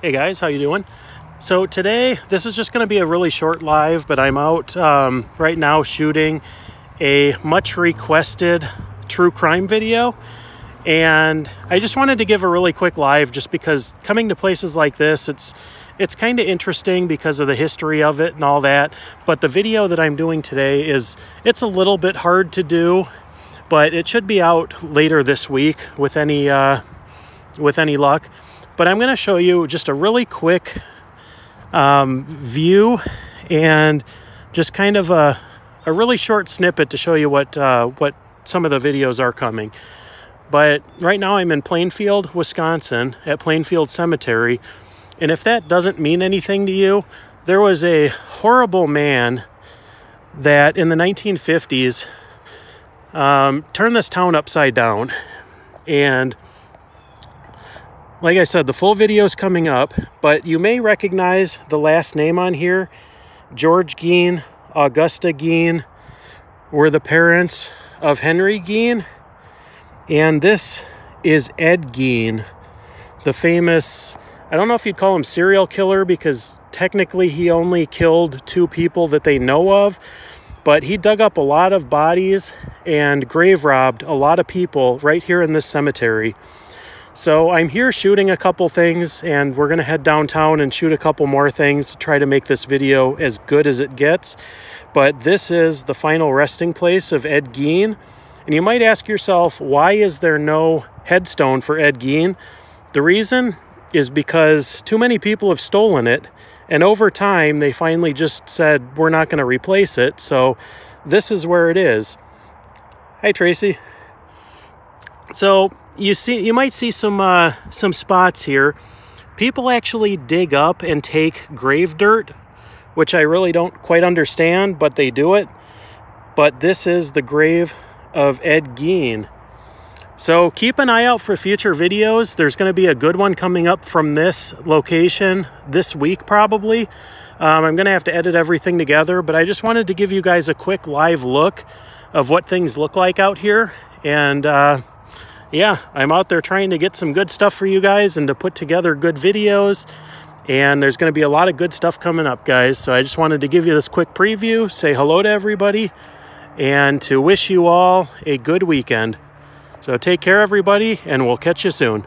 Hey guys, how you doing? So today, this is just going to be a really short live, but I'm out um, right now shooting a much requested true crime video. And I just wanted to give a really quick live just because coming to places like this, it's it's kind of interesting because of the history of it and all that. But the video that I'm doing today is it's a little bit hard to do, but it should be out later this week with any uh, with any luck. But I'm going to show you just a really quick um, view and just kind of a, a really short snippet to show you what, uh, what some of the videos are coming. But right now I'm in Plainfield, Wisconsin at Plainfield Cemetery. And if that doesn't mean anything to you, there was a horrible man that in the 1950s um, turned this town upside down. And like I said, the full video is coming up, but you may recognize the last name on here. George Gein, Augusta Gein were the parents of Henry Gein. And this is Ed Gein, the famous, I don't know if you'd call him serial killer because technically he only killed two people that they know of, but he dug up a lot of bodies and grave robbed a lot of people right here in this cemetery. So I'm here shooting a couple things and we're going to head downtown and shoot a couple more things to try to make this video as good as it gets. But this is the final resting place of Ed Gein. And you might ask yourself, why is there no headstone for Ed Gein? The reason is because too many people have stolen it. And over time, they finally just said, we're not going to replace it. So this is where it is. Hi, Tracy. So you see, you might see some uh, some spots here. People actually dig up and take grave dirt, which I really don't quite understand, but they do it. But this is the grave of Ed Gein. So keep an eye out for future videos. There's going to be a good one coming up from this location this week, probably. Um, I'm going to have to edit everything together, but I just wanted to give you guys a quick live look of what things look like out here. And uh, yeah, I'm out there trying to get some good stuff for you guys and to put together good videos. And there's going to be a lot of good stuff coming up, guys. So I just wanted to give you this quick preview, say hello to everybody, and to wish you all a good weekend. So take care, everybody, and we'll catch you soon.